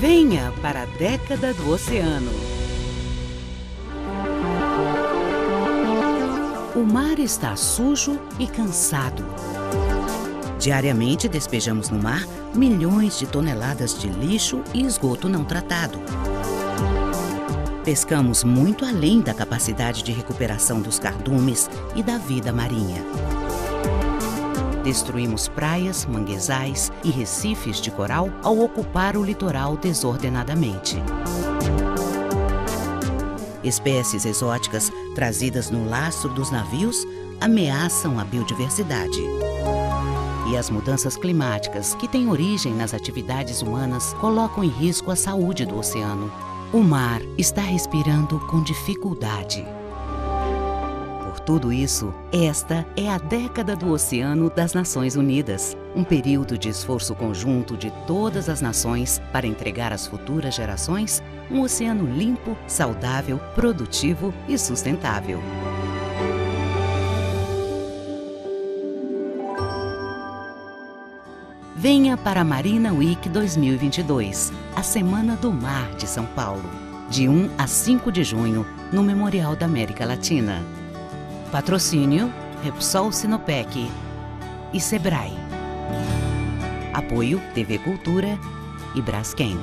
Venha para a década do oceano. O mar está sujo e cansado. Diariamente despejamos no mar milhões de toneladas de lixo e esgoto não tratado. Pescamos muito além da capacidade de recuperação dos cardumes e da vida marinha. Destruímos praias, manguezais e recifes de coral ao ocupar o litoral desordenadamente. Espécies exóticas trazidas no lastro dos navios ameaçam a biodiversidade. E as mudanças climáticas, que têm origem nas atividades humanas, colocam em risco a saúde do oceano. O mar está respirando com dificuldade. Por tudo isso, esta é a década do Oceano das Nações Unidas, um período de esforço conjunto de todas as nações para entregar às futuras gerações um oceano limpo, saudável, produtivo e sustentável. Venha para a Marina Week 2022, a Semana do Mar de São Paulo, de 1 a 5 de junho, no Memorial da América Latina. Patrocínio Repsol Sinopec e Sebrae. Apoio TV Cultura e Braskem.